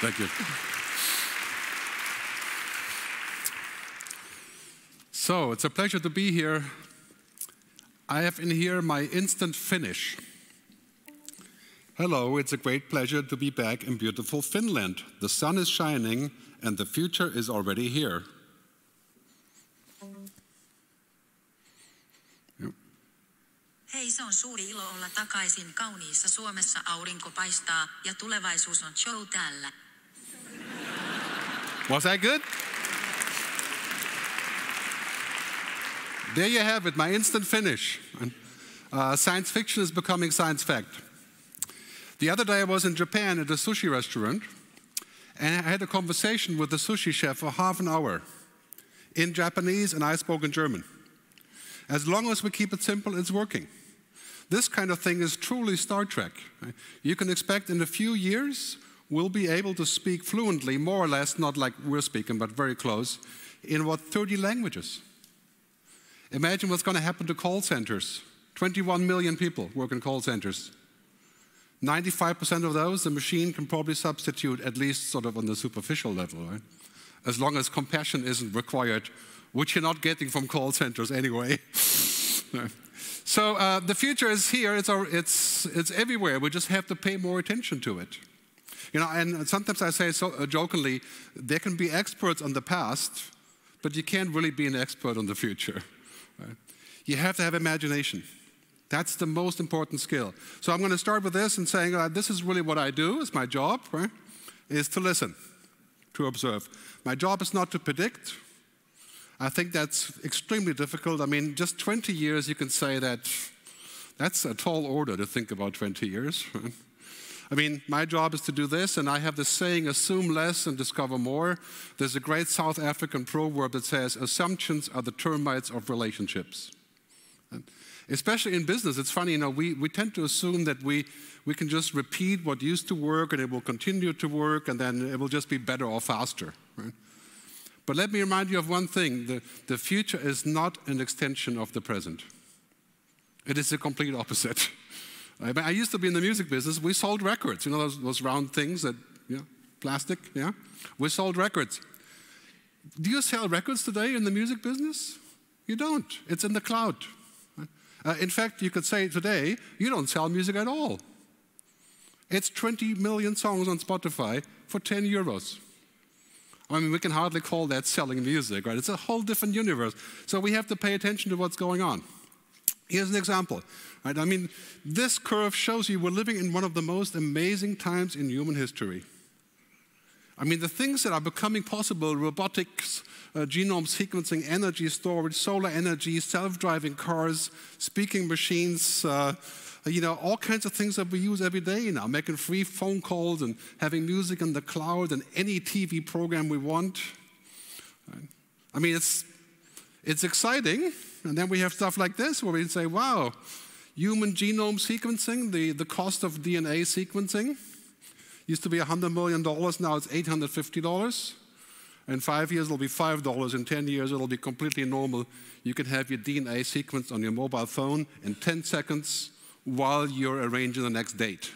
Thank you. So it's a pleasure to be here. I have in here my instant Finnish. Hello, it's a great pleasure to be back in beautiful Finland. The sun is shining and the future is already here. Hei, se on suuri ilo olla takaisin kauniissa Suomessa. Aurinko paistaa ja tulevaisuus on show täällä. Was that good? There you have it, my instant Finnish. Uh, science fiction is becoming science fact. The other day I was in Japan at a sushi restaurant and I had a conversation with the sushi chef for half an hour in Japanese and I spoke in German. As long as we keep it simple, it's working. This kind of thing is truly Star Trek. You can expect in a few years we'll be able to speak fluently, more or less, not like we're speaking, but very close, in what, 30 languages. Imagine what's going to happen to call centers. 21 million people work in call centers. 95% of those, the machine can probably substitute, at least sort of on the superficial level, right? As long as compassion isn't required, which you're not getting from call centers anyway. so uh, the future is here, it's, our, it's, it's everywhere. We just have to pay more attention to it. You know, and sometimes I say so uh, jokingly, there can be experts on the past, but you can't really be an expert on the future. Right? You have to have imagination. That's the most important skill. So I'm going to start with this and saying uh, this is really what I do, it's my job, right? Is to listen, to observe. My job is not to predict. I think that's extremely difficult. I mean, just 20 years, you can say that that's a tall order to think about 20 years. Right? I mean, my job is to do this, and I have this saying assume less and discover more. There's a great South African proverb that says assumptions are the termites of relationships. And especially in business, it's funny, you know, we, we tend to assume that we, we can just repeat what used to work and it will continue to work and then it will just be better or faster. Right? But let me remind you of one thing the, the future is not an extension of the present, it is the complete opposite. I used to be in the music business. We sold records, you know, those, those round things that, yeah, plastic, yeah? We sold records. Do you sell records today in the music business? You don't. It's in the cloud. Uh, in fact, you could say today, you don't sell music at all. It's 20 million songs on Spotify for 10 euros. I mean, we can hardly call that selling music, right? It's a whole different universe. So we have to pay attention to what's going on. Here's an example. Right? I mean, this curve shows you we're living in one of the most amazing times in human history. I mean, the things that are becoming possible robotics, uh, genome sequencing, energy storage, solar energy, self driving cars, speaking machines, uh, you know, all kinds of things that we use every day now, making free phone calls and having music in the cloud and any TV program we want. I mean, it's, it's exciting. And then we have stuff like this where we say, wow, human genome sequencing, the, the cost of DNA sequencing used to be $100 million, now it's $850. In five years, it'll be $5. In 10 years, it'll be completely normal. You can have your DNA sequenced on your mobile phone in 10 seconds while you're arranging the next date.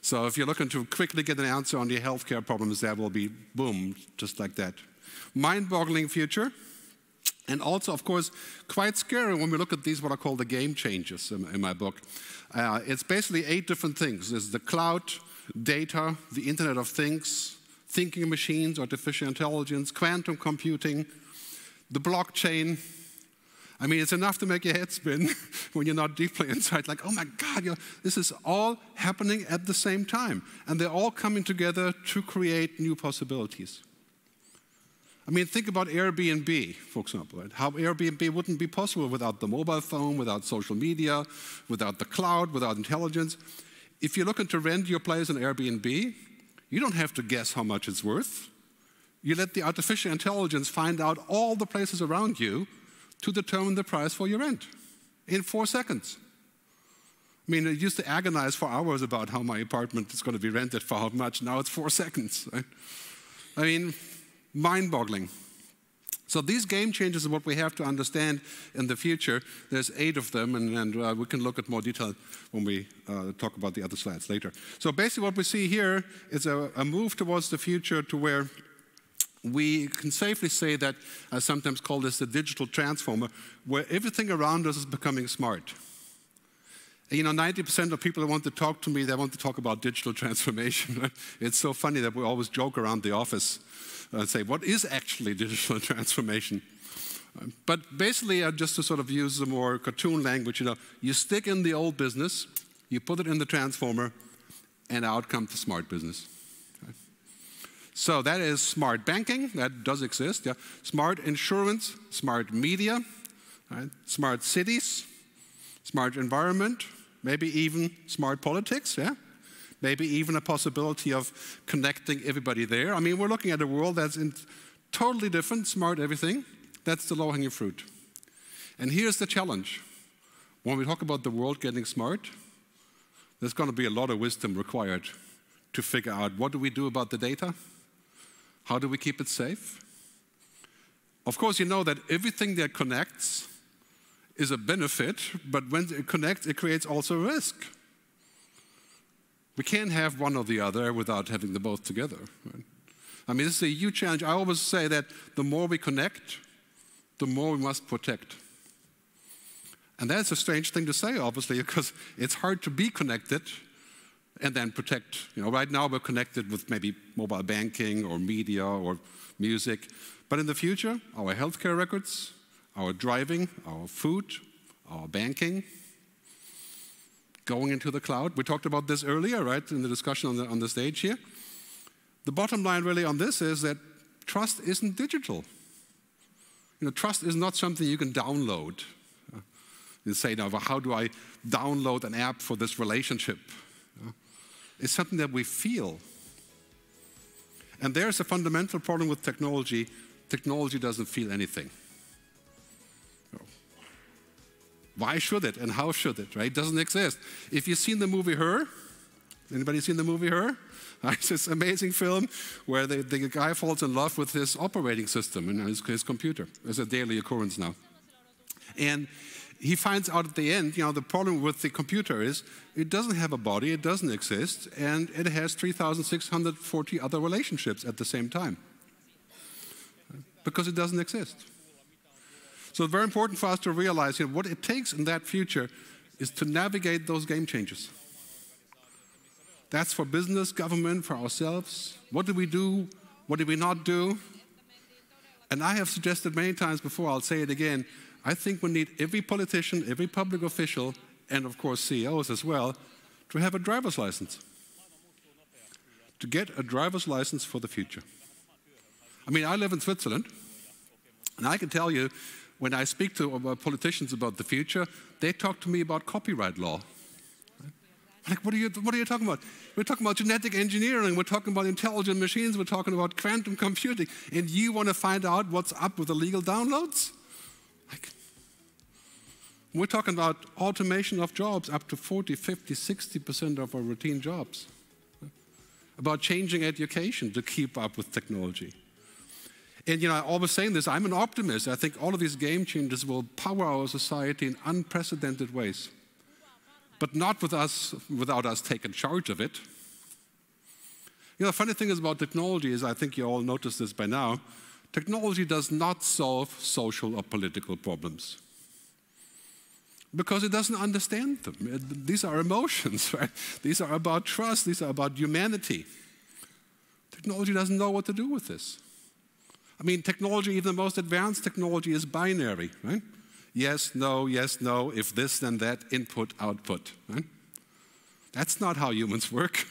So if you're looking to quickly get an answer on your healthcare problems, that will be boom, just like that. Mind-boggling future. And also, of course, quite scary when we look at these, what I call the game changers in, in my book. Uh, it's basically eight different things. There's the cloud, data, the Internet of Things, thinking machines, artificial intelligence, quantum computing, the blockchain. I mean, it's enough to make your head spin when you're not deeply inside, like, oh my God, this is all happening at the same time. And they're all coming together to create new possibilities. I mean, think about Airbnb, for example, right? how Airbnb wouldn't be possible without the mobile phone, without social media, without the cloud, without intelligence. If you're looking to rent your place on Airbnb, you don't have to guess how much it's worth. You let the artificial intelligence find out all the places around you to determine the price for your rent in four seconds. I mean, I used to agonize for hours about how my apartment is going to be rented for how much. Now it's four seconds. Right? I mean, mind boggling. So these game changers are what we have to understand in the future. There's eight of them, and, and uh, we can look at more detail when we uh, talk about the other slides later. So basically what we see here is a, a move towards the future to where we can safely say that I sometimes call this the digital transformer, where everything around us is becoming smart. You know, 90% of people that want to talk to me, they want to talk about digital transformation. it's so funny that we always joke around the office and say, what is actually digital transformation? But basically, uh, just to sort of use the more cartoon language, you know, you stick in the old business, you put it in the transformer, and out comes the smart business. So that is smart banking, that does exist. Yeah. Smart insurance, smart media, right? smart cities, smart environment, maybe even smart politics, yeah? Maybe even a possibility of connecting everybody there. I mean, we're looking at a world that's totally different, smart everything. That's the low-hanging fruit. And here's the challenge. When we talk about the world getting smart, there's going to be a lot of wisdom required to figure out what do we do about the data? How do we keep it safe? Of course, you know that everything that connects is a benefit, but when it connects, it creates also risk. We can't have one or the other without having them both together. Right? I mean, this is a huge challenge. I always say that the more we connect, the more we must protect. And that's a strange thing to say, obviously, because it's hard to be connected and then protect. You know, right now we're connected with maybe mobile banking or media or music. But in the future, our healthcare records, our driving, our food, our banking, going into the cloud. We talked about this earlier, right, in the discussion on the, on the stage here. The bottom line really on this is that trust isn't digital. You know, trust is not something you can download. Uh, you say, now, how do I download an app for this relationship? Uh, it's something that we feel. And there's a fundamental problem with technology. Technology doesn't feel anything. Why should it and how should it, right? It doesn't exist. If you've seen the movie Her, anybody seen the movie Her? It's this amazing film where the, the guy falls in love with his operating system and his, his computer. It's a daily occurrence now. And he finds out at the end, you know, the problem with the computer is it doesn't have a body, it doesn't exist, and it has 3,640 other relationships at the same time. Because it doesn't exist. So very important for us to realize what it takes in that future is to navigate those game changes. That's for business, government, for ourselves. What do we do? What do we not do? And I have suggested many times before, I'll say it again, I think we need every politician, every public official, and of course CEOs as well, to have a driver's license. To get a driver's license for the future. I mean, I live in Switzerland, and I can tell you when I speak to uh, politicians about the future, they talk to me about copyright law. Like, what are, you, what are you talking about? We're talking about genetic engineering, we're talking about intelligent machines, we're talking about quantum computing, and you want to find out what's up with illegal downloads? Like, we're talking about automation of jobs up to 40, 50, 60% of our routine jobs. About changing education to keep up with technology. And you know, I always saying this, I'm an optimist. I think all of these game changers will power our society in unprecedented ways. But not with us, without us taking charge of it. You know, the funny thing is about technology is, I think you all noticed this by now, technology does not solve social or political problems. Because it doesn't understand them. These are emotions, right? These are about trust, these are about humanity. Technology doesn't know what to do with this. I mean, technology, even the most advanced technology, is binary, right? Yes, no, yes, no, if this, then that, input, output. Right? That's not how humans work.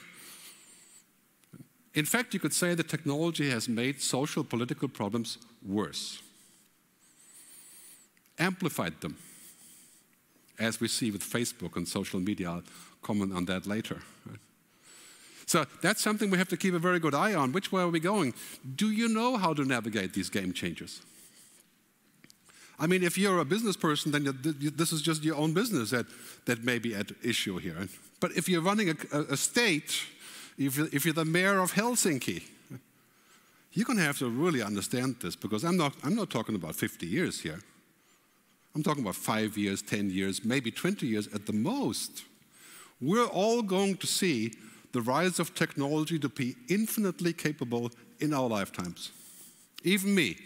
In fact, you could say that technology has made social political problems worse, amplified them, as we see with Facebook and social media. I'll comment on that later. Right? So that's something we have to keep a very good eye on. Which way are we going? Do you know how to navigate these game changers? I mean, if you're a business person, then this is just your own business that, that may be at issue here. But if you're running a, a state, if you're, if you're the mayor of Helsinki, You're going to have to really understand this because I'm not, I'm not talking about 50 years here. I'm talking about five years, 10 years, maybe 20 years at the most. We're all going to see the rise of technology to be infinitely capable in our lifetimes. Even me.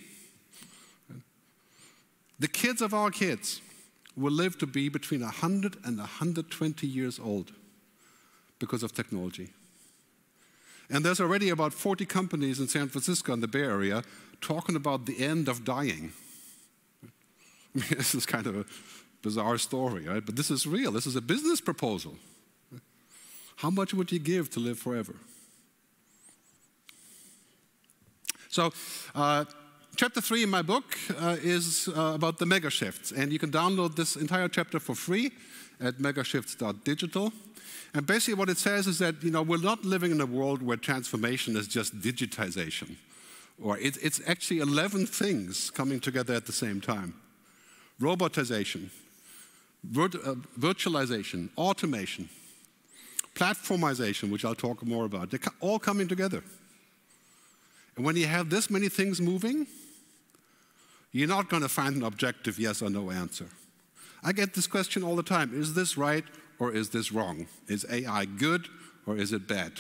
The kids of our kids will live to be between 100 and 120 years old because of technology. And there's already about 40 companies in San Francisco and the Bay Area talking about the end of dying. I mean, this is kind of a bizarre story, right? But this is real. This is a business proposal. How much would you give to live forever? So, uh, chapter three in my book uh, is uh, about the mega shifts, and you can download this entire chapter for free at megashifts.digital. And basically, what it says is that you know we're not living in a world where transformation is just digitization, or it, it's actually 11 things coming together at the same time: robotization, uh, virtualization, automation, platformization, which I'll talk more about. They're all coming together. And when you have this many things moving, you're not going to find an objective yes or no answer. I get this question all the time is this right or is this wrong? Is AI good or is it bad?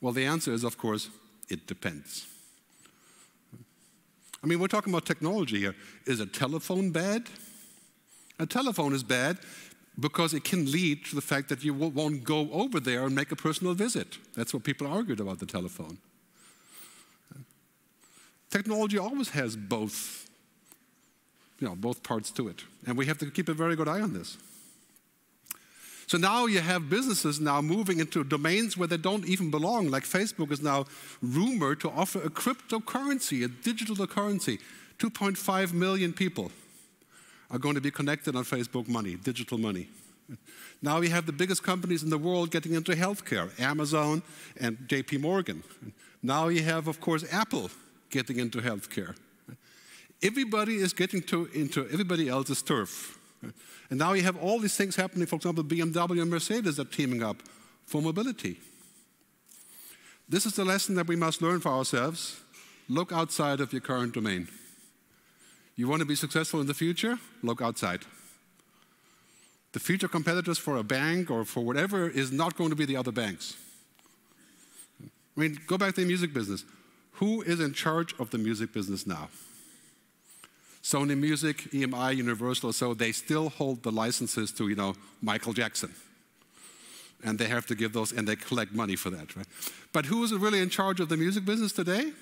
Well, the answer is, of course, it depends. I mean, we're talking about technology here. Is a telephone bad? A telephone is bad because it can lead to the fact that you won't go over there and make a personal visit. That's what people argued about the telephone. Technology always has both, you know, both parts to it. And we have to keep a very good eye on this. So now you have businesses now moving into domains where they don't even belong, like Facebook is now rumored to offer a cryptocurrency, a digital currency. 2.5 million people are going to be connected on Facebook money, digital money. Now we have the biggest companies in the world getting into healthcare, Amazon and JP Morgan. Now you have, of course, Apple getting into healthcare. Everybody is getting to, into everybody else's turf. And now you have all these things happening. For example, BMW and Mercedes are teaming up for mobility. This is the lesson that we must learn for ourselves. Look outside of your current domain. You want to be successful in the future? Look outside. The future competitors for a bank or for whatever is not going to be the other banks. I mean, go back to the music business. Who is in charge of the music business now? Sony Music, EMI, Universal, so they still hold the licenses to, you know, Michael Jackson. And they have to give those, and they collect money for that, right? But who is really in charge of the music business today?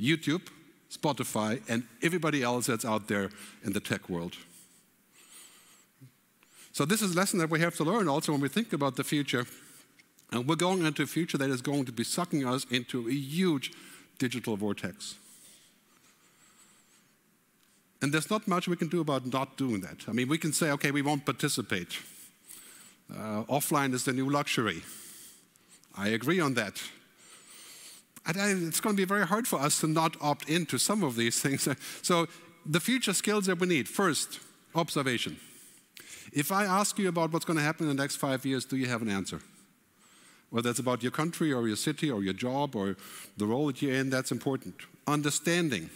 YouTube, Spotify, and everybody else that's out there in the tech world. So this is a lesson that we have to learn also when we think about the future. And we're going into a future that is going to be sucking us into a huge digital vortex. And there's not much we can do about not doing that. I mean, we can say, okay, we won't participate. Uh, offline is the new luxury. I agree on that. It's going to be very hard for us to not opt into some of these things. So, the future skills that we need first, observation. If I ask you about what's going to happen in the next five years, do you have an answer? Whether it's about your country or your city or your job or the role that you're in, that's important. Understanding.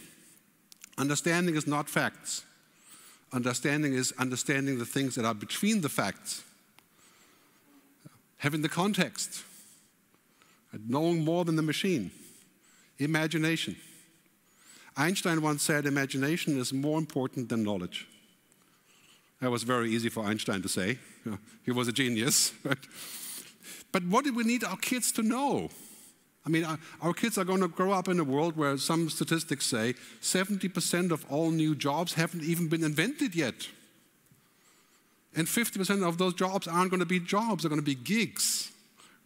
Understanding is not facts. Understanding is understanding the things that are between the facts. Having the context. Knowing more than the machine. Imagination. Einstein once said imagination is more important than knowledge. That was very easy for Einstein to say. He was a genius. But what do we need our kids to know? I mean, our kids are going to grow up in a world where some statistics say 70% of all new jobs haven't even been invented yet. And 50% of those jobs aren't going to be jobs, they're going to be gigs,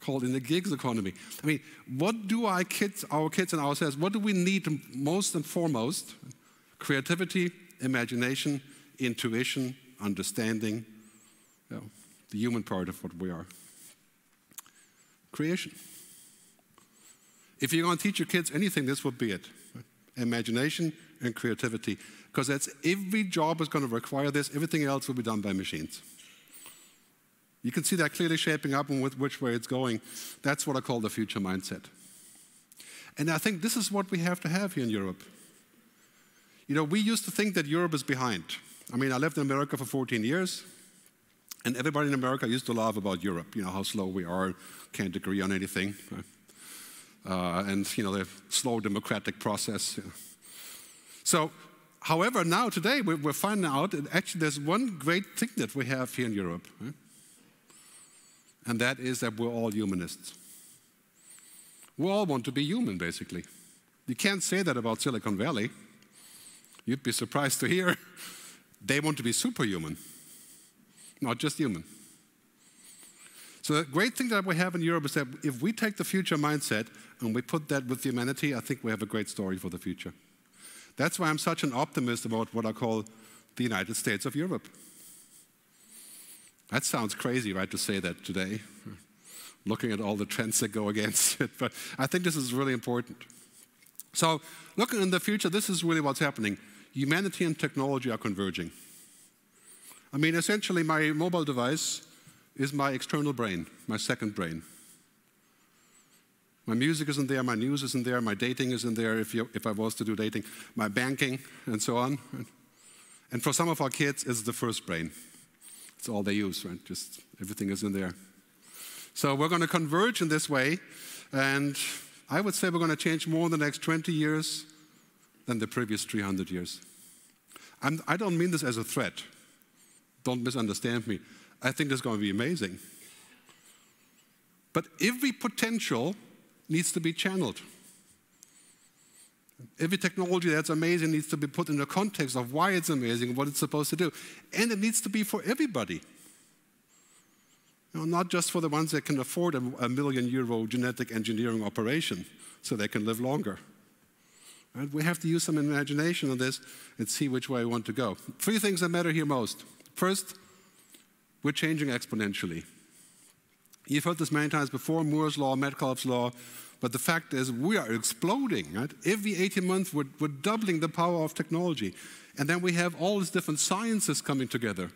called in the gigs economy. I mean, what do our kids, our kids and ourselves, what do we need most and foremost? Creativity, imagination, intuition, understanding, you know, the human part of what we are. Creation. If you're going to teach your kids anything, this would be it imagination and creativity. Because that's every job is going to require this, everything else will be done by machines. You can see that clearly shaping up and with which way it's going. That's what I call the future mindset. And I think this is what we have to have here in Europe. You know, we used to think that Europe is behind. I mean, I lived in America for 14 years, and everybody in America used to laugh about Europe, you know, how slow we are, can't agree on anything. Uh, and, you know, the slow democratic process. So, however, now today we're finding out that actually there's one great thing that we have here in Europe, right? And that is that we're all humanists. We all want to be human, basically. You can't say that about Silicon Valley. You'd be surprised to hear they want to be superhuman, not just human. So the great thing that we have in Europe is that if we take the future mindset and we put that with humanity, I think we have a great story for the future. That's why I'm such an optimist about what I call the United States of Europe. That sounds crazy, right, to say that today, looking at all the trends that go against it, but I think this is really important. So, looking in the future, this is really what's happening. Humanity and technology are converging. I mean, essentially, my mobile device is my external brain, my second brain. My music isn't there, my news isn't there, my dating isn't there if, you, if I was to do dating, my banking, and so on. And for some of our kids, it's the first brain. It's all they use, right? Just everything is in there. So we're going to converge in this way, and I would say we're going to change more in the next 20 years than the previous 300 years. I'm, I do not mean this as a threat. Don't misunderstand me. I think this is going to be amazing. But every potential needs to be channeled. Every technology that's amazing needs to be put in the context of why it's amazing and what it's supposed to do. And it needs to be for everybody. You know, not just for the ones that can afford a, a million euro genetic engineering operation so they can live longer. Right? We have to use some imagination on this and see which way we want to go. Three things that matter here most. First, we're changing exponentially. You've heard this many times before Moore's Law, Metcalfe's Law, but the fact is we are exploding. Right? Every 18 months, we're, we're doubling the power of technology. And then we have all these different sciences coming together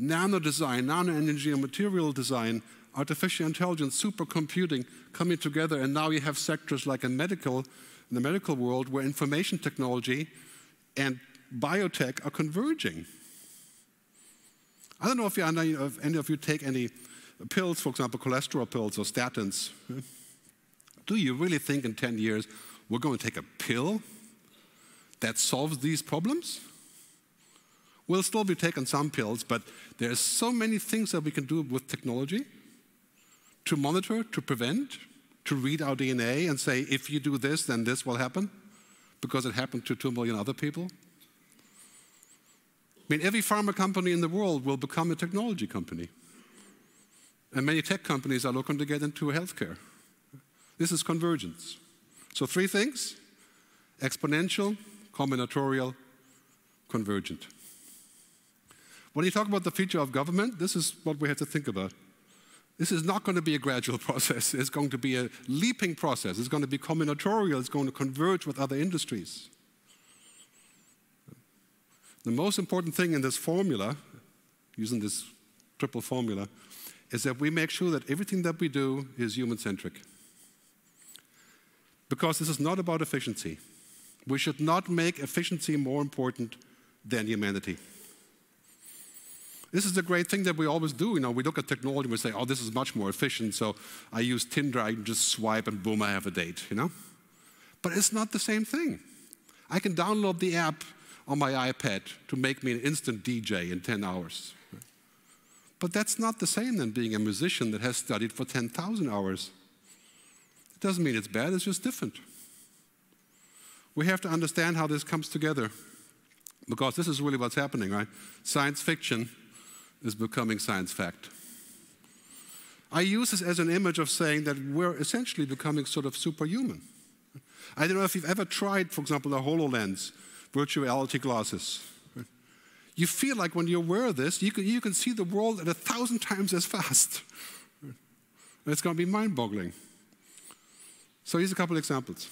nano design, nano energy and material design, artificial intelligence, supercomputing coming together. And now you have sectors like in medical, in the medical world where information technology and biotech are converging. I don't know if, you, if any of you take any pills, for example, cholesterol pills or statins. Do you really think in 10 years we're going to take a pill that solves these problems? We'll still be taking some pills, but there are so many things that we can do with technology to monitor, to prevent, to read our DNA and say, if you do this, then this will happen, because it happened to two million other people. I mean, every pharma company in the world will become a technology company. And many tech companies are looking to get into healthcare. This is convergence. So, three things exponential, combinatorial, convergent. When you talk about the future of government, this is what we have to think about. This is not going to be a gradual process. It's going to be a leaping process. It's going to be combinatorial. It's going to converge with other industries. The most important thing in this formula, using this triple formula, is that we make sure that everything that we do is human centric. Because this is not about efficiency. We should not make efficiency more important than humanity. This is the great thing that we always do. You know, we look at technology and we say, oh, this is much more efficient. So I use Tinder, I can just swipe and boom, I have a date, you know? But it's not the same thing. I can download the app on my iPad to make me an instant DJ in 10 hours. But that's not the same than being a musician that has studied for 10,000 hours. It doesn't mean it's bad, it's just different. We have to understand how this comes together because this is really what's happening, right? Science fiction is becoming science fact. I use this as an image of saying that we're essentially becoming sort of superhuman. I don't know if you've ever tried, for example, the HoloLens virtual reality glasses. You feel like when you wear this, you can, you can see the world at a thousand times as fast. It's going to be mind boggling. So, here's a couple examples.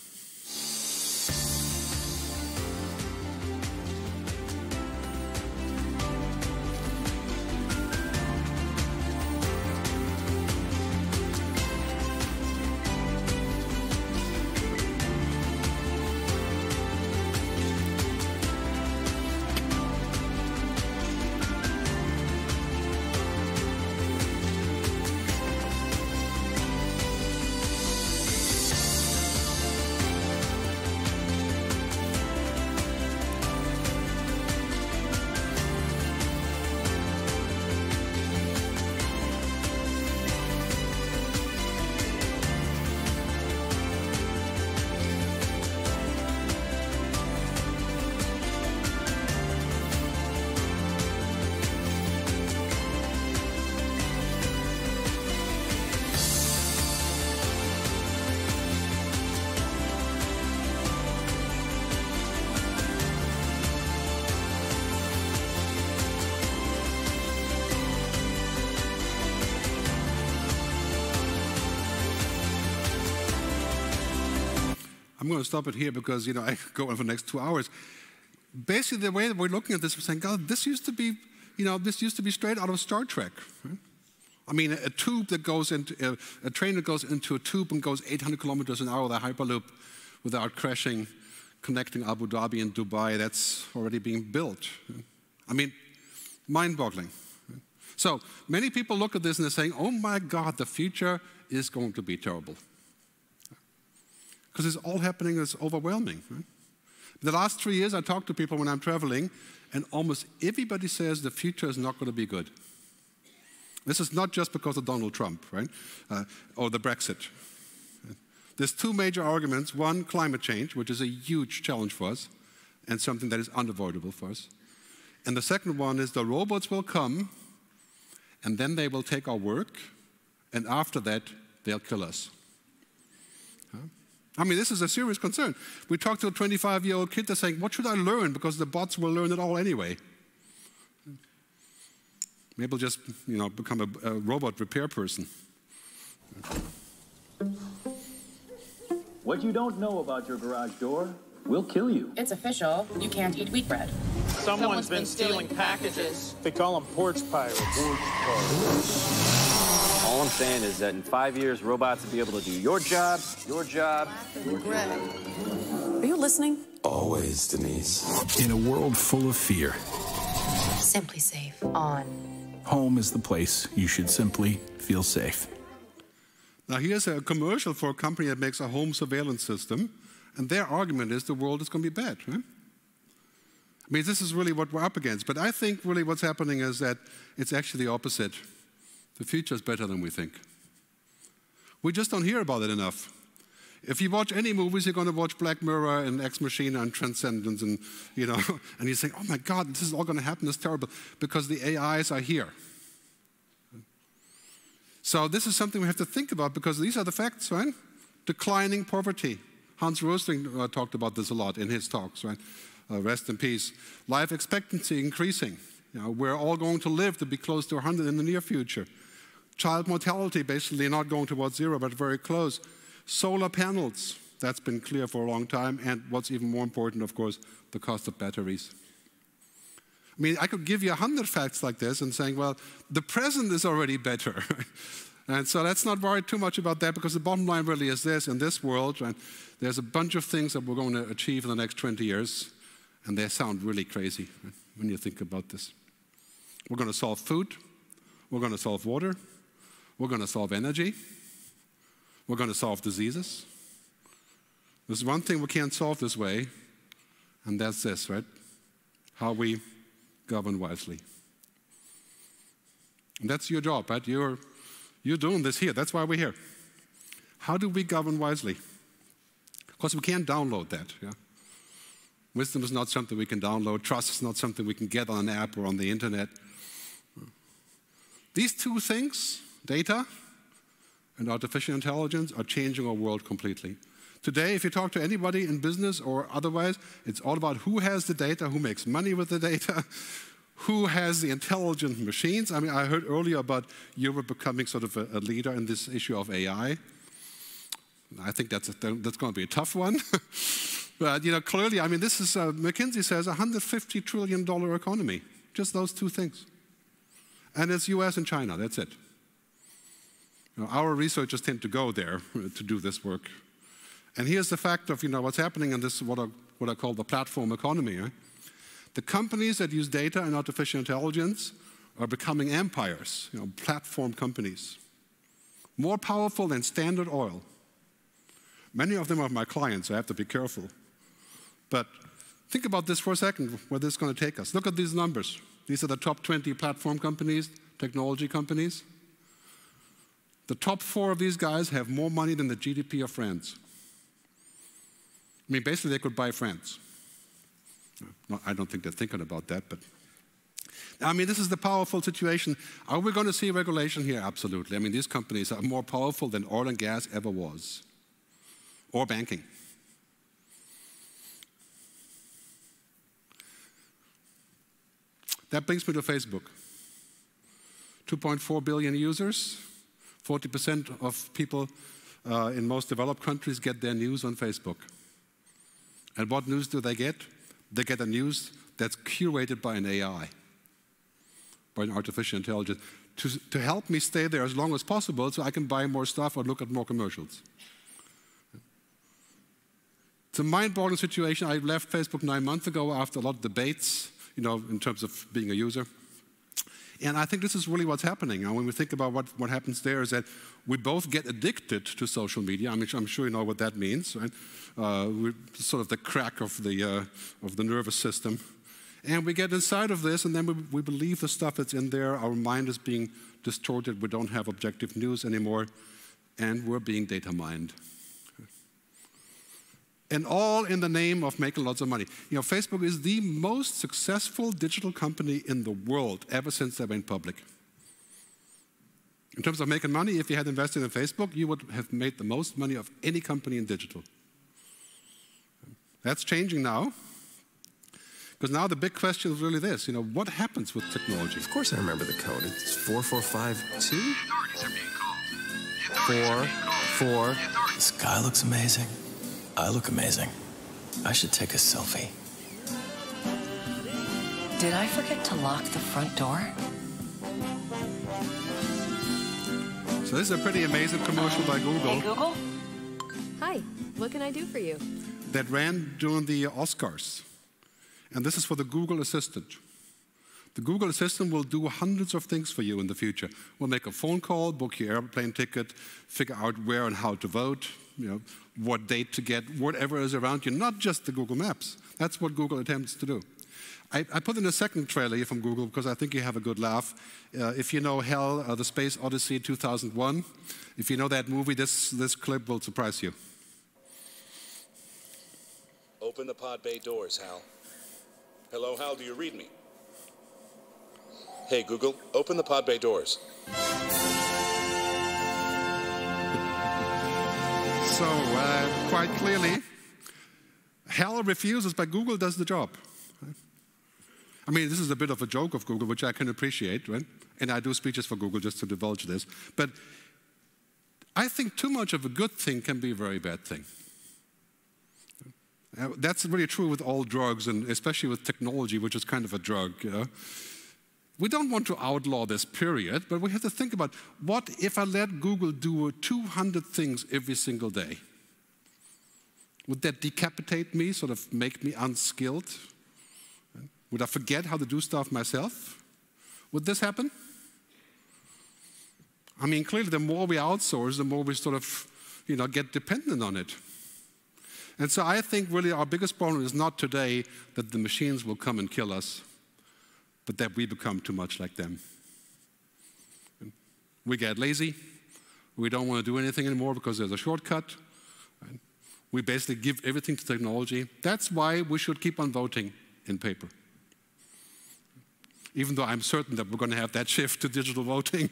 Going to stop it here because, you know, I could go on for the next two hours. Basically, the way that we're looking at this, we're saying, God, this used to be, you know, this used to be straight out of Star Trek. Right? I mean, a, a, tube that goes into, a, train that goes into a tube and goes 800 kilometers an hour with a Hyperloop without crashing, connecting Abu Dhabi and Dubai, that's already being built. I mean, mind boggling. So many people look at this and they're saying, oh my God, the future is going to be terrible. Because it's all happening, it's overwhelming. Right? The last three years, I talk to people when I'm traveling, and almost everybody says the future is not going to be good. This is not just because of Donald Trump, right? Uh, or the Brexit. There's two major arguments. One, climate change, which is a huge challenge for us and something that is unavoidable for us. And the second one is the robots will come and then they will take our work, and after that, they'll kill us. Huh? I mean, this is a serious concern. We talked to a 25 year old kid that's saying, What should I learn? Because the bots will learn it all anyway. Maybe we'll just, you know, become a, a robot repair person. What you don't know about your garage door will kill you. It's official. You can't eat wheat bread. Someone's, Someone's been, been, stealing, stealing packages. packages. They call them porch pirates. Porch pirates. All I'm saying is that in five years, robots will be able to do your job, your job, your job. Are you listening? Always, Denise. In a world full of fear, SimpliSafe on. Home is the place you should simply feel safe. Now, here's a commercial for a company that makes a home surveillance system, and their argument is the world is going to be bad. Right? I mean, this is really what we're up against. But I think really what's happening is that it's actually the opposite. The future is better than we think. We just don't hear about it enough. If you watch any movies, you're going to watch Black Mirror and Ex Machina and Transcendence, and you know, and you think, "Oh my God, this is all going to happen. It's terrible," because the AIs are here. So this is something we have to think about because these are the facts, right? Declining poverty. Hans Rosling uh, talked about this a lot in his talks, right? Uh, rest in peace. Life expectancy increasing. You know, we're all going to live to be close to 100 in the near future. Child mortality basically not going towards zero, but very close. Solar panels, that's been clear for a long time. And what's even more important, of course, the cost of batteries. I mean, I could give you a hundred facts like this and saying, well, the present is already better. and so let's not worry too much about that because the bottom line really is this in this world, and there's a bunch of things that we're going to achieve in the next 20 years, and they sound really crazy when you think about this. We're going to solve food, we're going to solve water, we're going to solve energy, we're going to solve diseases. There's one thing we can't solve this way, and that's this, right? How we govern wisely. And that's your job, right? You're, you're doing this here. That's why we're here. How do we govern wisely? Because we can't download that. Yeah? Wisdom is not something we can download. Trust is not something we can get on an app or on the internet. These two things, data and artificial intelligence, are changing our world completely. Today, if you talk to anybody in business or otherwise, it's all about who has the data, who makes money with the data, who has the intelligent machines. I mean, I heard earlier about Europe becoming sort of a, a leader in this issue of AI. I think that's, a, that's going to be a tough one. but, you know, clearly, I mean, this is, uh, McKinsey says, a $150 trillion economy. Just those two things. And it's US and China, that's it. Our researchers tend to go there to do this work. And here's the fact of you know, what's happening in this, what I, what I call the platform economy. Eh? The companies that use data and artificial intelligence are becoming empires, you know, platform companies, more powerful than Standard Oil. Many of them are my clients, so I have to be careful. But think about this for a second, where this is going to take us. Look at these numbers. These are the top 20 platform companies, technology companies. The top four of these guys have more money than the GDP of France. I mean, basically, they could buy France. I don't think they're thinking about that, but I mean, this is the powerful situation. Are we going to see regulation here? Absolutely. I mean, these companies are more powerful than oil and gas ever was, or banking. That brings me to Facebook. 2.4 billion users, 40% of people uh, in most developed countries get their news on Facebook. And what news do they get? They get a news that's curated by an AI, by an artificial intelligence, to, to help me stay there as long as possible so I can buy more stuff or look at more commercials. It's a mind-boggling situation. I left Facebook nine months ago after a lot of debates, you know, in terms of being a user. And I think this is really what's happening. And when we think about what, what happens there is that we both get addicted to social media. I mean, I'm sure you know what that means, right? Uh, we're sort of the crack of the, uh, of the nervous system. And we get inside of this, and then we, we believe the stuff that's in there. Our mind is being distorted. We don't have objective news anymore. And we're being data mined and all in the name of making lots of money. You know, Facebook is the most successful digital company in the world ever since they went public. In terms of making money, if you had invested in Facebook, you would have made the most money of any company in digital. That's changing now. Because now the big question is really this, you know, what happens with technology? Of course I remember the code. It's 4452. Four, four. The sky looks amazing. I look amazing. I should take a selfie. Did I forget to lock the front door? So this is a pretty amazing commercial by Google. Hey, Google? Hi, what can I do for you? That ran during the Oscars. And this is for the Google Assistant. The Google Assistant will do hundreds of things for you in the future. We'll make a phone call, book your airplane ticket, figure out where and how to vote, you know, what date to get, whatever is around you, not just the Google Maps. That's what Google attempts to do. I, I put in a second trailer from Google because I think you have a good laugh. Uh, if you know HAL, uh, the Space Odyssey 2001, if you know that movie, this, this clip will surprise you. Open the pod bay doors, Hal. Hello, Hal, do you read me? Hey, Google, open the pod bay doors. So, uh, quite clearly, HAL refuses, but Google does the job. I mean, this is a bit of a joke of Google, which I can appreciate, right? And I do speeches for Google just to divulge this. But I think too much of a good thing can be a very bad thing. Uh, that's really true with all drugs, and especially with technology, which is kind of a drug. You know? We don't want to outlaw this period, but we have to think about what if I let Google do 200 things every single day? Would that decapitate me, sort of make me unskilled? Would I forget how to do stuff myself? Would this happen? I mean, clearly, the more we outsource, the more we sort of, you know, get dependent on it. And so I think really our biggest problem is not today that the machines will come and kill us but that we become too much like them. We get lazy. We don't want to do anything anymore because there's a shortcut. We basically give everything to technology. That's why we should keep on voting in paper. Even though I'm certain that we're going to have that shift to digital voting.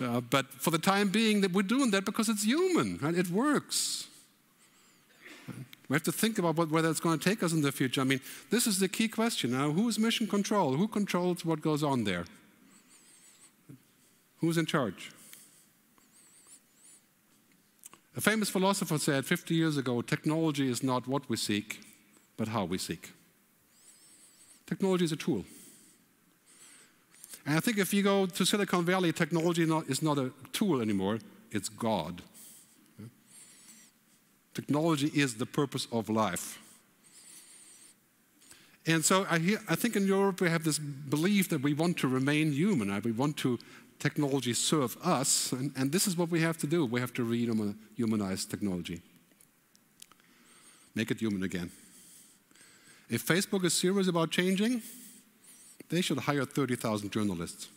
Uh, but for the time being, that we're doing that because it's human it works. We have to think about what, whether it's going to take us in the future. I mean, this is the key question now. Who is mission control? Who controls what goes on there? Who's in charge? A famous philosopher said 50 years ago technology is not what we seek, but how we seek. Technology is a tool. And I think if you go to Silicon Valley, technology is not a tool anymore, it's God. Technology is the purpose of life. And so I, hear, I, think in Europe we have this belief that we want to remain human, we want to technology serve us, and, and this is what we have to do. We have to rehumanize technology, make it human again. If Facebook is serious about changing, they should hire 30,000 journalists.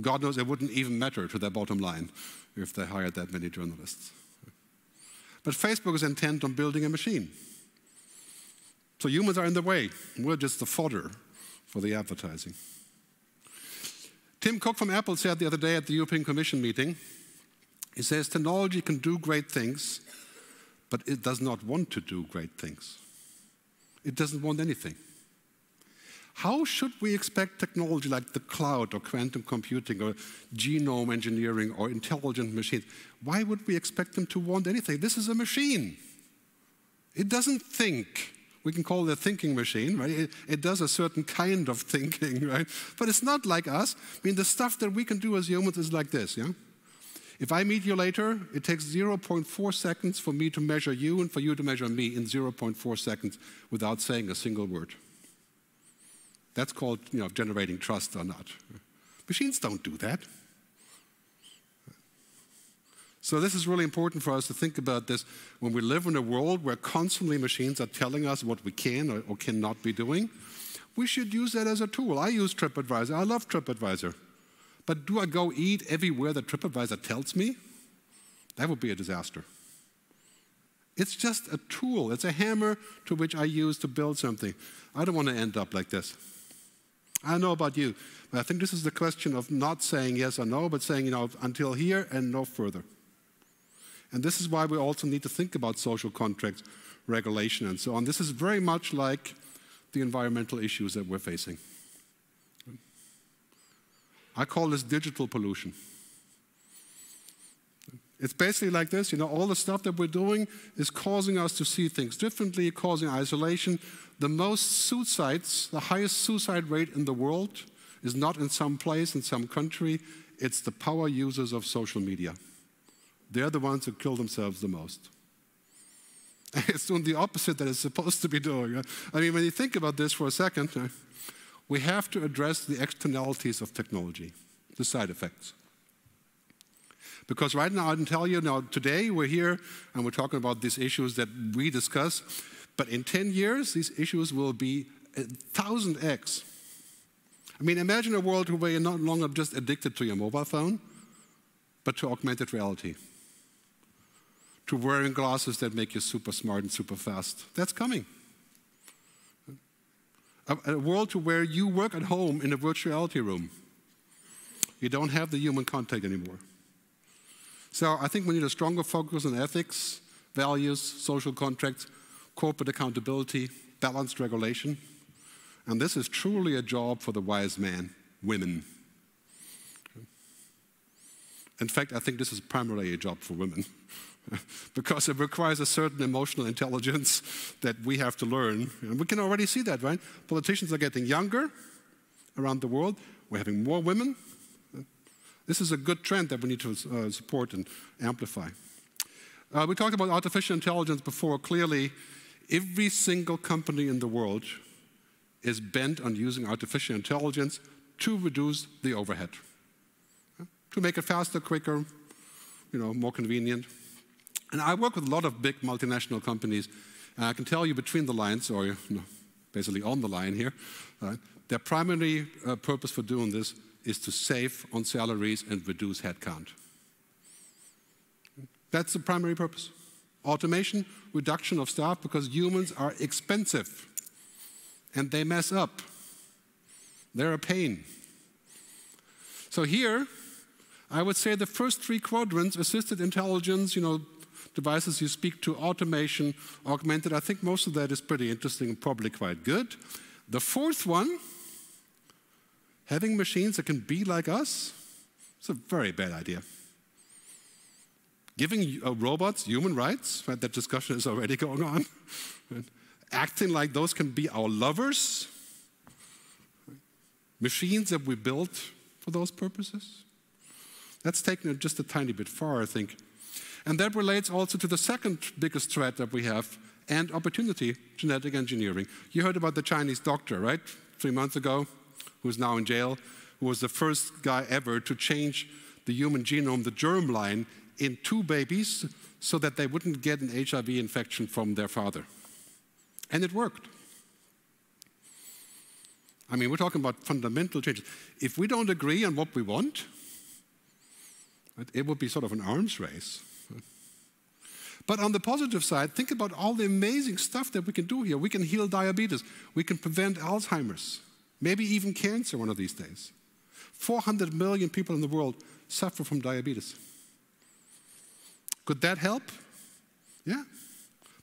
God knows it wouldn't even matter to their bottom line if they hired that many journalists. But Facebook is intent on building a machine. So humans are in the way. We're just the fodder for the advertising. Tim Cook from Apple said the other day at the European Commission meeting, he says technology can do great things, but it does not want to do great things. It doesn't want anything. How should we expect technology like the cloud or quantum computing or genome engineering or intelligent machines? Why would we expect them to want anything? This is a machine. It doesn't think. We can call it a thinking machine, right? It, it, does a certain kind of thinking, right? But it's not like us. I mean, the stuff that we can do as humans is like this, yeah? If I meet you later, it takes 0.4 seconds for me to measure you and for you to measure me in 0.4 seconds without saying a single word. That's called you know, generating trust or not. Machines don't do that. So this is really important for us to think about this when we live in a world where constantly machines are telling us what we can or, or cannot be doing. We should use that as a tool. I use TripAdvisor. I love TripAdvisor. But do I go eat everywhere that TripAdvisor tells me? That would be a disaster. It's just a tool. It's a hammer to which I use to build something. I don't want to end up like this. I don't know about you, but I think this is the question of not saying yes or no, but saying, you know, until here and no further. And this is why we also need to think about social contracts, regulation, and so on. This is very much like the environmental issues that we're facing. I call this digital pollution. It's basically like this, you know, all the stuff that we're doing is causing us to see things differently, causing isolation. The most suicides, the highest suicide rate in the world is not in some place, in some country, it's the power users of social media. They're the ones who kill themselves the most. It's doing the opposite that it's supposed to be doing. I mean, when you think about this for a second, we have to address the externalities of technology, the side effects. Because right now, I can tell you, now today we're here and we're talking about these issues that we discuss, but in 10 years, these issues will be a thousand X. I mean, imagine a world where you're not longer just addicted to your mobile phone, but to augmented reality, to wearing glasses that make you super smart and super fast. That's coming a, a world to where you work at home in a virtual reality room. You don't have the human contact anymore. So I think we need a stronger focus on ethics, values, social contracts, corporate accountability, balanced regulation. And this is truly a job for the wise man, women. In fact, I think this is primarily a job for women. because it requires a certain emotional intelligence that we have to learn. And we can already see that, right? Politicians are getting younger around the world. We're having more women. This is a good trend that we need to uh, support and amplify. Uh, we talked about artificial intelligence before. Clearly, every single company in the world is bent on using artificial intelligence to reduce the overhead, to make it faster, quicker, you know, more convenient. And I work with a lot of big multinational companies. And I can tell you between the lines, or you know, basically on the line here, uh, their primary uh, purpose for doing this is to save on salaries and reduce headcount. That's the primary purpose. Automation, reduction of staff, because humans are expensive and they mess up. They're a pain. So here, I would say the first three quadrants, assisted intelligence, you know, devices you speak to, automation, augmented. I think most of that is pretty interesting and probably quite good. The fourth one, having machines that can be like us, it's a very bad idea. Giving uh, robots human rights, right, that discussion is already going on. Acting like those can be our lovers, machines that we built for those purposes. That's taken it just a tiny bit far, I think. And that relates also to the second biggest threat that we have and opportunity, genetic engineering. You heard about the Chinese doctor, right? Three months ago, who's now in jail, who was the first guy ever to change the human genome, the germline, in two babies so that they wouldn't get an HIV infection from their father. And it worked. I mean, we're talking about fundamental changes. If we don't agree on what we want, it would be sort of an arms race. But on the positive side, think about all the amazing stuff that we can do here. We can heal diabetes, we can prevent Alzheimer's, maybe even cancer one of these days. 400 million people in the world suffer from diabetes. Could that help? Yeah.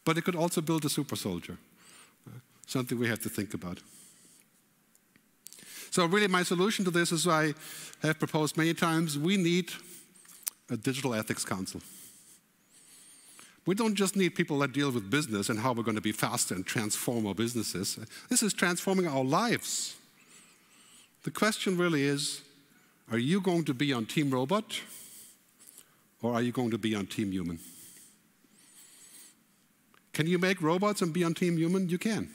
But it could also build a super soldier, something we have to think about. So, really, my solution to this is I have proposed many times we need a digital ethics council. We don't just need people that deal with business and how we're going to be faster and transform our businesses. This is transforming our lives. The question really is are you going to be on Team Robot or are you going to be on Team Human? Can you make robots and be on Team Human? You can.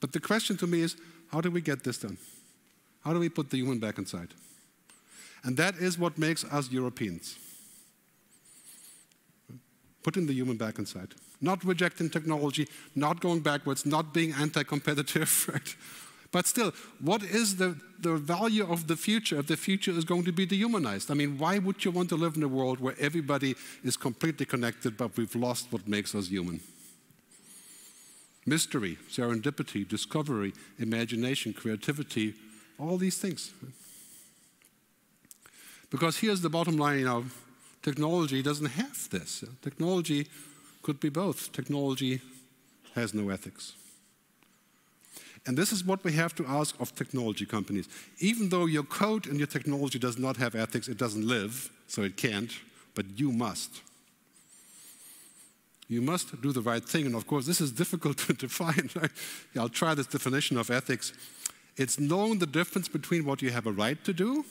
But the question to me is how do we get this done? How do we put the human back inside? And that is what makes us Europeans. Putting the human back inside. Not rejecting technology, not going backwards, not being anti competitive, right? But still, what is the, the value of the future if the future is going to be dehumanized? I mean, why would you want to live in a world where everybody is completely connected, but we've lost what makes us human? Mystery, serendipity, discovery, imagination, creativity, all these things. Because here's the bottom line technology doesn't have this. Technology could be both. Technology has no ethics. And this is what we have to ask of technology companies. Even though your code and your technology does not have ethics, it doesn't live, so it can't, but you must. You must do the right thing. And of course, this is difficult to define. I'll try this definition of ethics. It's knowing the difference between what you have a right to do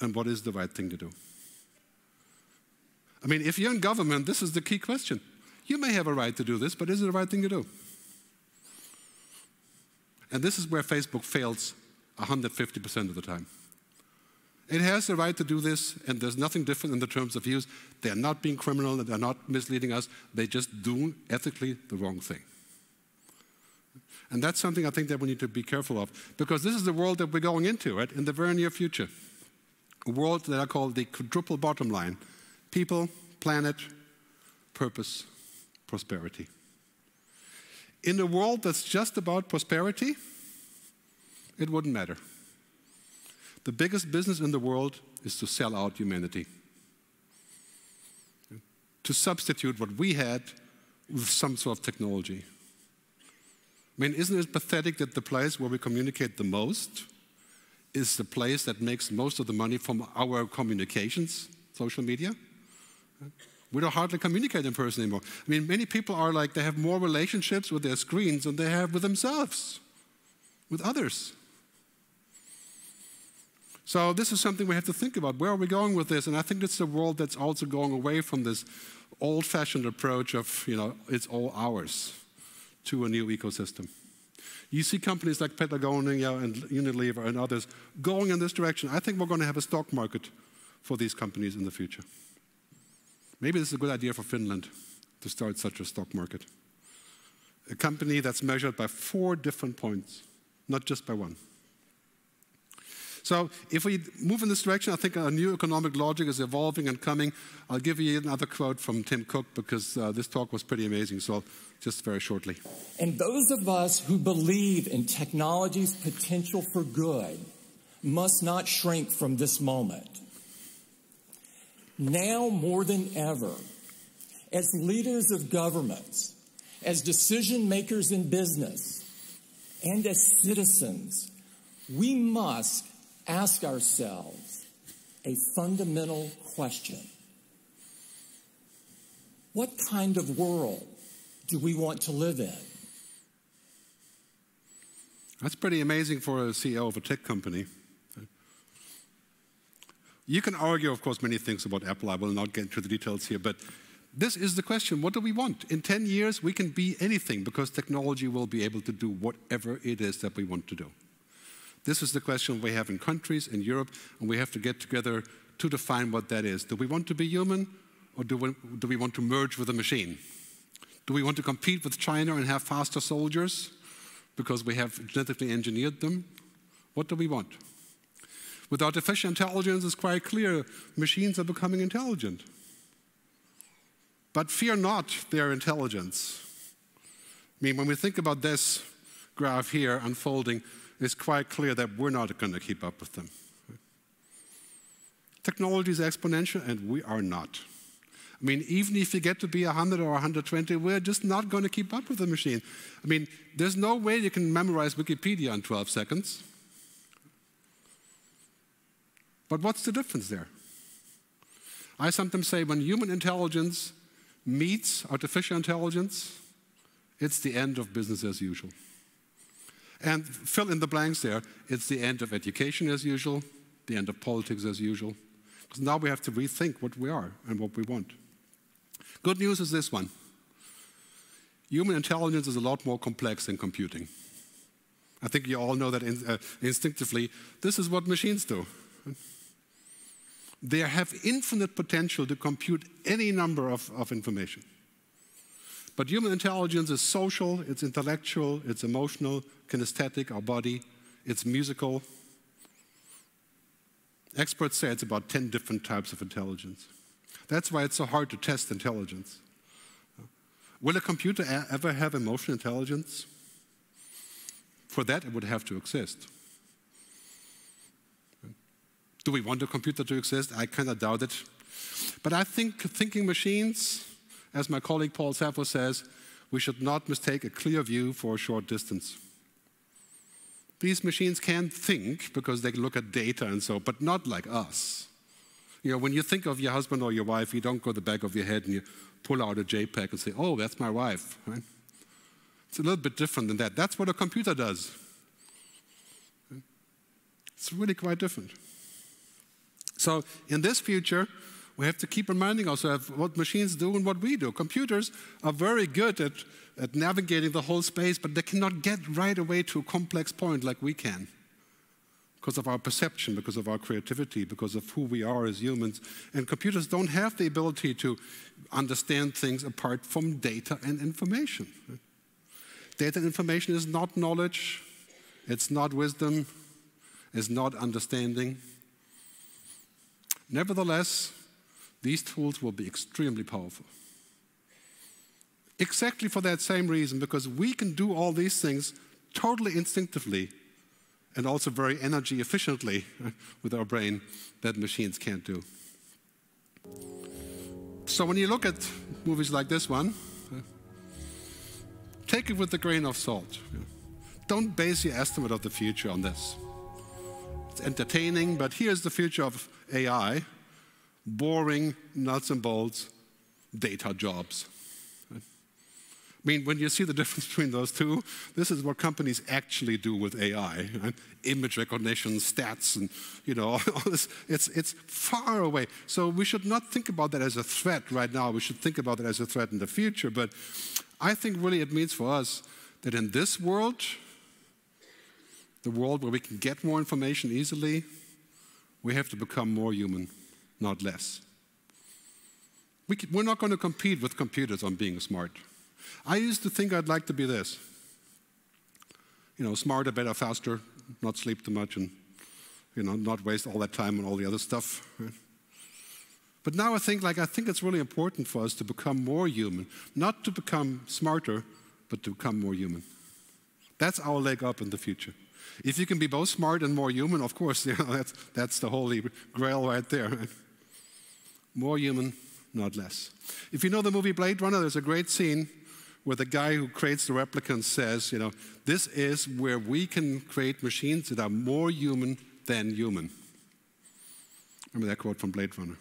and what is the right thing to do. I mean, if you're in government, this is the key question. You may have a right to do this, but is it the right thing to do? And this is where Facebook fails 150% of the time. It has the right to do this, and there's nothing different in the terms of use. They're not being criminal, and they're not misleading us, they just do ethically the wrong thing. And that's something I think that we need to be careful of, because this is the world that we're going into, right, in the very near future. A world that I call the quadruple bottom line people, planet, purpose, prosperity. In a world that's just about prosperity, it wouldn't matter. The biggest business in the world is to sell out humanity, to substitute what we had with some sort of technology. I mean, isn't it pathetic that the place where we communicate the most is the place that makes most of the money from our communications, social media? We don't hardly communicate in person anymore. I mean, many people are like, they have more relationships with their screens than they have with themselves, with others. So, this is something we have to think about. Where are we going with this? And I think it's a world that's also going away from this old fashioned approach of, you know, it's all ours to a new ecosystem. You see companies like Patagonia and Unilever and others going in this direction. I think we're going to have a stock market for these companies in the future. Maybe this is a good idea for Finland to start such a stock market. A company that's measured by four different points, not just by one. So if we move in this direction, I think a new economic logic is evolving and coming. I'll give you another quote from Tim Cook because uh, this talk was pretty amazing. So just very shortly. And those of us who believe in technology's potential for good must not shrink from this moment. Now more than ever, as leaders of governments, as decision makers in business, and as citizens, we must ask ourselves a fundamental question. What kind of world do we want to live in? That's pretty amazing for a CEO of a tech company. You can argue, of course, many things about Apple. I will not get into the details here, but this is the question what do we want? In 10 years, we can be anything because technology will be able to do whatever it is that we want to do. This is the question we have in countries in Europe, and we have to get together to define what that is. Do we want to be human, or do we, do we want to merge with a machine? Do we want to compete with China and have faster soldiers because we have genetically engineered them? What do we want? With artificial intelligence, it's quite clear machines are becoming intelligent. But fear not their intelligence. I mean, when we think about this graph here unfolding, it's quite clear that we're not going to keep up with them. Technology is exponential, and we are not. I mean, even if you get to be 100 or 120, we're just not going to keep up with the machine. I mean, there's no way you can memorize Wikipedia in 12 seconds. But what's the difference there? I sometimes say when human intelligence meets artificial intelligence, it's the end of business as usual. And fill in the blanks there, it's the end of education as usual, the end of politics as usual. Because now we have to rethink what we are and what we want. Good news is this one human intelligence is a lot more complex than computing. I think you all know that in, uh, instinctively. This is what machines do. They have infinite potential to compute any number of, of information. But human intelligence is social, it's intellectual, it's emotional, kinesthetic, our body, it's musical. Experts say it's about 10 different types of intelligence. That's why it's so hard to test intelligence. Will a computer ever have emotional intelligence? For that, it would have to exist. Do we want a computer to exist? I kind of doubt it. But I think thinking machines, as my colleague Paul Saffo says, we should not mistake a clear view for a short distance. These machines can think because they can look at data and so, but not like us. You know, when you think of your husband or your wife, you don't go to the back of your head and you pull out a JPEG and say, oh, that's my wife. Right? It's a little bit different than that. That's what a computer does. It's really quite different. So in this future, we have to keep reminding ourselves what machines do and what we do. Computers are very good at, at navigating the whole space, but they cannot get right away to a complex point like we can because of our perception, because of our creativity, because of who we are as humans. And computers don't have the ability to understand things apart from data and information. Data and information is not knowledge, it's not wisdom, it's not understanding. Nevertheless, these tools will be extremely powerful. Exactly for that same reason, because we can do all these things totally instinctively and also very energy efficiently with our brain that machines can't do. So when you look at movies like this one, Take it with a grain of salt. Don't base your estimate of the future on this. It's entertaining, but here's the future of AI boring, nuts and bolts, data jobs. I mean, when you see the difference between those two, this is what companies actually do with AI. Right? Image recognition, stats, and you know, all this. It's, it's far away. So we should not think about that as a threat right now. We should think about it as a threat in the future. But I think really it means for us that in this world, the world where we can get more information easily, we have to become more human, not less. We are not going to compete with computers on being smart. I used to think I'd like to be this. You know, smarter, better, faster, not sleep too much, and you know, not waste all that time on all the other stuff. But now I think like I think it's really important for us to become more human, not to become smarter, but to become more human. That's our leg up in the future. If you can be both smart and more human, of course, you know, that's, that's the holy grail right there. More human, not less. If you know the movie Blade Runner, there's a great scene where the guy who creates the replicants says, you know, this is where we can create machines that are more human than human. Remember that quote from Blade Runner?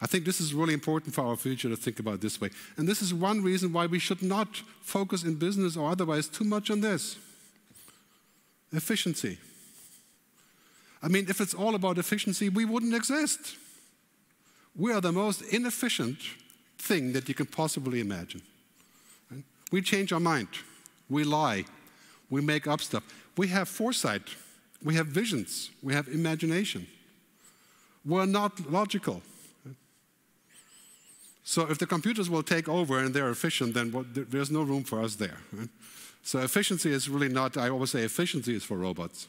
I think this is really important for our future to think about this way. And this is one reason why we should not focus in business or otherwise too much on this efficiency. I mean, if it's all about efficiency, we wouldn't exist. We are the most inefficient thing that you can possibly imagine. We change our mind, we lie, we make up stuff. We have foresight, we have visions, we have imagination. We're not logical. So if the computers will take over and they're efficient, then what, there's no room for us there. Right? So efficiency is really not, I always say efficiency is for robots.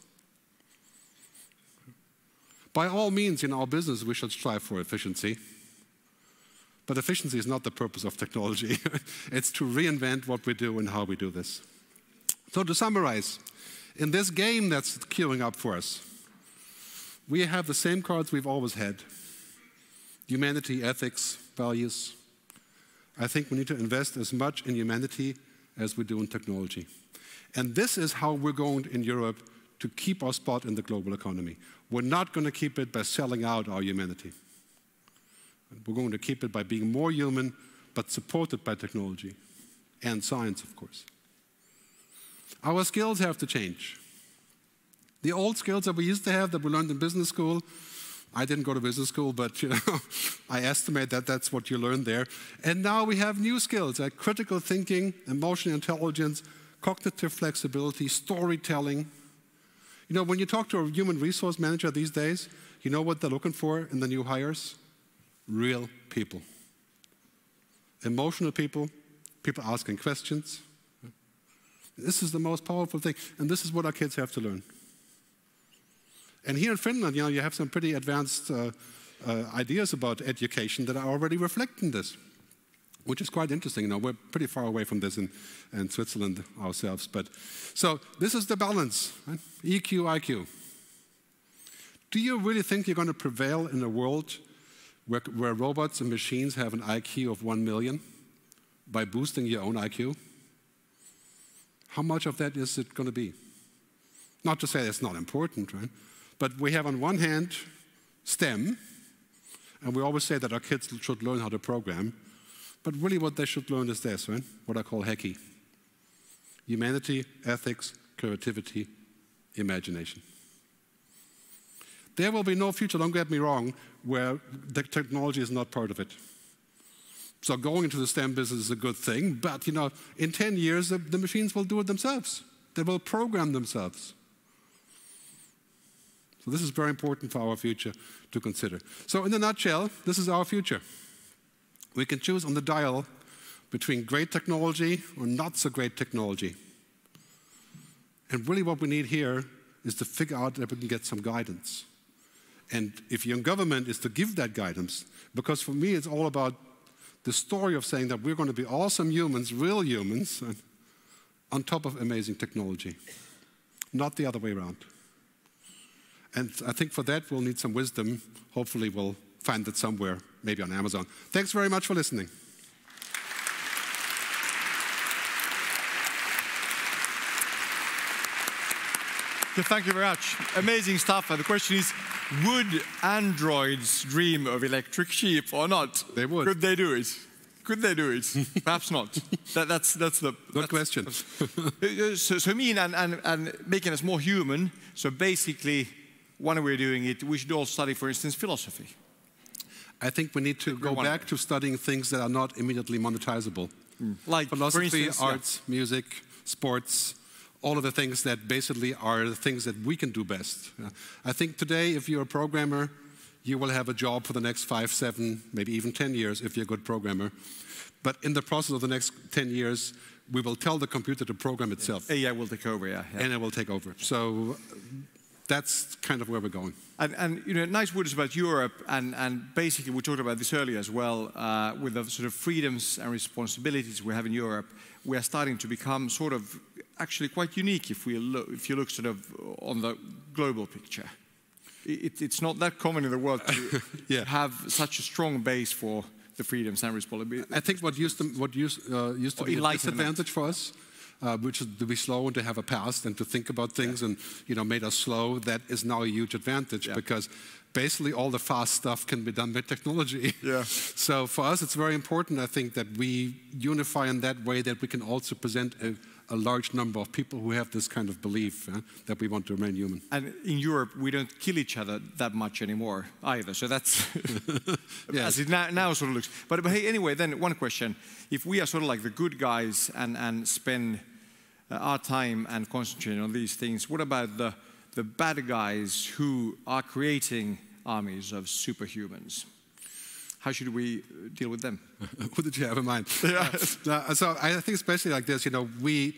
By all means, in our business, we should strive for efficiency. But efficiency is not the purpose of technology. it's to reinvent what we do and how we do this. So to summarize, in this game that's queuing up for us, we have the same cards we've always had. Humanity, ethics, values. I think we need to invest as much in humanity as we do in technology. And this is how we're going in Europe to keep our spot in the global economy. We're not going to keep it by selling out our humanity. We're going to keep it by being more human, but supported by technology and science, of course. Our skills have to change. The old skills that we used to have that we learned in business school, I didn't go to business school, but you know, I estimate that that's what you learned there. And now we have new skills like critical thinking, emotional intelligence, cognitive flexibility, storytelling. You know, when you talk to a human resource manager these days, you know what they're looking for in the new hires? Real people. Emotional people, people asking questions. This is the most powerful thing, and this is what our kids have to learn. And here in Finland, you know, you have some pretty advanced uh, uh, ideas about education that are already reflecting this, which is quite interesting. You know, we're pretty far away from this in, in Switzerland ourselves. But so this is the balance: right? EQ, IQ. Do you really think you're going to prevail in a world where, where robots and machines have an IQ of one million by boosting your own IQ? How much of that is it going to be? Not to say it's not important, right? But we have on one hand STEM, and we always say that our kids should learn how to program. But really, what they should learn is this, right? What I call HECI humanity, ethics, creativity, imagination. There will be no future, don't get me wrong, where the technology is not part of it. So going into the STEM business is a good thing, but you know, in 10 years, the, the machines will do it themselves. They will program themselves. So this is very important for our future to consider. So in a nutshell, this is our future. We can choose on the dial between great technology or not so great technology. And really what we need here is to figure out that we can get some guidance. And if you're government, is to give that guidance. Because for me, it's all about the story of saying that we're going to be awesome humans, real humans, on top of amazing technology. Not the other way around. And I think for that, we'll need some wisdom. Hopefully, we'll find it somewhere, maybe on Amazon. Thanks very much for listening. Thank you very much. Amazing stuff. And the question is, would androids dream of electric sheep or not? They would. Could they do it? Could they do it? Perhaps not. That, that's, that's the good question. Uh, uh, so, so mean and, and, and making us more human. So basically, when we're doing it, we should all study, for instance, philosophy. I think we need to go back to studying things that are not immediately monetizable. Mm. Like philosophy, instance, arts, yeah. music, sports, all of the things that basically are the things that we can do best. I think today, if you're a programmer, you will have a job for the next five, seven, maybe even 10 years if you're a good programmer. But in the process of the next 10 years, we will tell the computer to program itself. AI will take over, yeah. yeah. And it will take over. So that's kind of where we're going. And, and, you know, nice words about Europe, and, and basically we talked about this earlier as well, uh, with the sort of freedoms and responsibilities we have in Europe, we are starting to become sort of actually quite unique if, we look, if you look sort of on the global picture. It, it's not that common in the world to yeah. have such a strong base for the freedoms and responsibilities. I think what used to, what used, uh, used to be a disadvantage for us uh, which is to be slow and to have a past and to think about things yeah. and you know made us slow. That is now a huge advantage yeah. because basically all the fast stuff can be done by technology. Yeah. so for us, it's very important, I think, that we unify in that way that we can also present a, a large number of people who have this kind of belief uh, that we want to remain human. And in Europe, we don't kill each other that much anymore either. So that's yes. as it now, now, sort of looks. But, but hey, anyway, then one question: If we are sort of like the good guys and and spend our time and concentrating on these things. What about the, the bad guys who are creating armies of superhumans? How should we deal with them? what did you have in mind? Yeah. Uh, so I think especially like this, you know, we,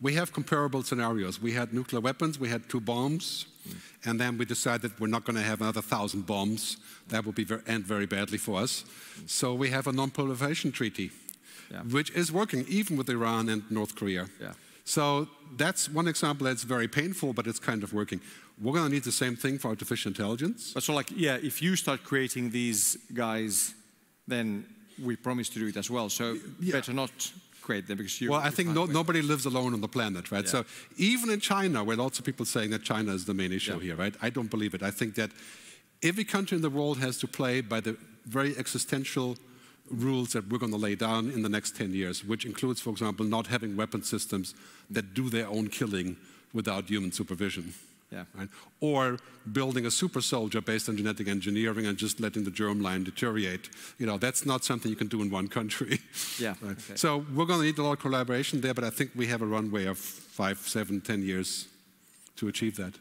we have comparable scenarios. We had nuclear weapons, we had two bombs, mm. and then we decided we're not going to have another thousand bombs. That would be very, end very badly for us. Mm. So we have a non-proliferation treaty, yeah. which is working even with Iran and North Korea. Yeah. So that's one example that's very painful, but it's kind of working. We're going to need the same thing for artificial intelligence. So, like, yeah, if you start creating these guys, then we promise to do it as well. So yeah. better not create them because you. Well, I think no, nobody lives alone on the planet, right? Yeah. So even in China, where lots of people saying that China is the main issue yeah. here, right? I don't believe it. I think that every country in the world has to play by the very existential rules that we're going to lay down in the next 10 years, which includes, for example, not having weapon systems that do their own killing without human supervision. Yeah. Right? Or building a super soldier based on genetic engineering and just letting the germline deteriorate. You know, that's not something you can do in one country. Yeah. Right? Okay. So we're going to need a lot of collaboration there, but I think we have a runway of five, seven, ten years to achieve that.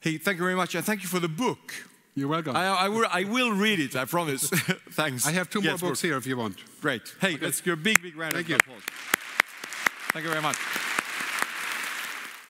Hey, thank you very much, and thank you for the book. You're welcome. I, I, will, I will read it, I promise. Thanks. I have two more books here if you want. Great. Hey, let's give a big, big round Thank of you. applause. Thank you very much.